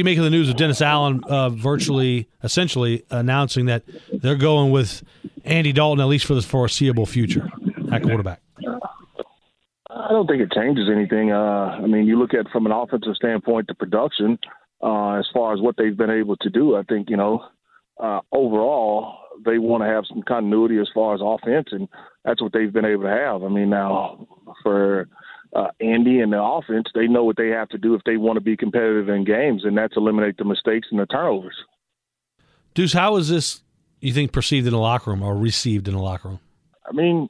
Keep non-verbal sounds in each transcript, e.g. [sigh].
of the news of Dennis Allen uh, virtually, essentially announcing that they're going with Andy Dalton at least for the foreseeable future at quarterback? I don't think it changes anything. Uh, I mean, you look at from an offensive standpoint, the production uh, as far as what they've been able to do. I think you know uh, overall they want to have some continuity as far as offense, and that's what they've been able to have. I mean, now for uh, Andy and the offense, they know what they have to do if they want to be competitive in games, and that's eliminate the mistakes and the turnovers. Deuce, how is this you think perceived in the locker room or received in the locker room? I mean,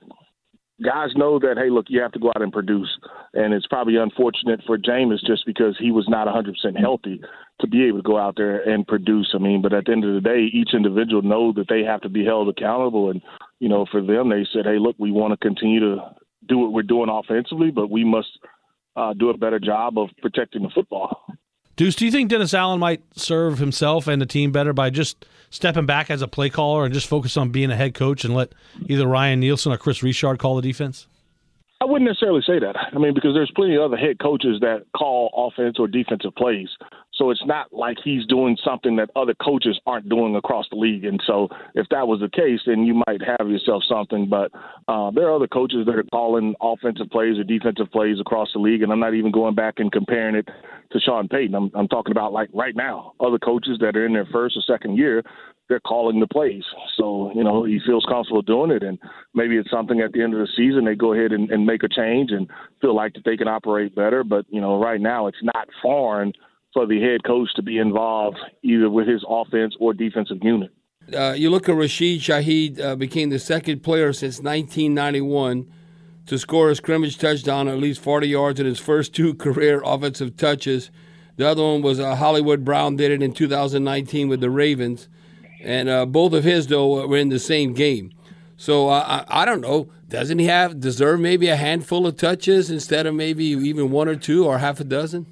guys know that hey, look, you have to go out and produce, and it's probably unfortunate for Jameis just because he was not 100% healthy to be able to go out there and produce. I mean, but at the end of the day, each individual know that they have to be held accountable, and you know, for them, they said, hey, look, we want to continue to do what we're doing offensively, but we must uh, do a better job of protecting the football. Deuce, do you think Dennis Allen might serve himself and the team better by just stepping back as a play caller and just focus on being a head coach and let either Ryan Nielsen or Kris Richard call the defense? I wouldn't necessarily say that. I mean, because there's plenty of other head coaches that call offense or defensive plays. So it's not like he's doing something that other coaches aren't doing across the league. And so if that was the case, then you might have yourself something. But uh, there are other coaches that are calling offensive plays or defensive plays across the league. And I'm not even going back and comparing it to Sean Payton. I'm, I'm talking about like right now, other coaches that are in their first or second year they're calling the plays. So, you know, he feels comfortable doing it. And maybe it's something at the end of the season they go ahead and, and make a change and feel like that they can operate better. But, you know, right now it's not foreign for the head coach to be involved either with his offense or defensive unit. Uh, you look at Rashid Shaheed, uh, became the second player since 1991 to score a scrimmage touchdown at least 40 yards in his first two [laughs] career offensive touches. The other one was uh, Hollywood Brown did it in 2019 with the Ravens and uh, both of his though were in the same game. So uh, I, I don't know. Doesn't he have deserve maybe a handful of touches instead of maybe even one or two or half a dozen?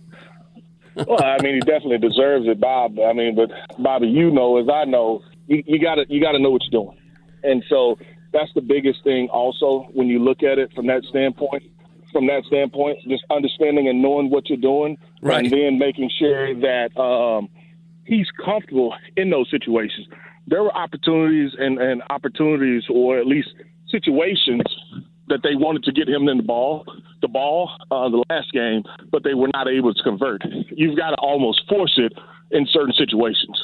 [laughs] well, I mean, he definitely deserves it, Bob. I mean, but Bobby, you know, as I know, you got to you got to know what you're doing, and so that's the biggest thing. Also, when you look at it from that standpoint, from that standpoint, just understanding and knowing what you're doing, right. and then making sure that um, he's comfortable in those situations. There were opportunities and, and opportunities, or at least situations that they wanted to get him in the ball, the ball, uh, the last game, but they were not able to convert. You've got to almost force it in certain situations.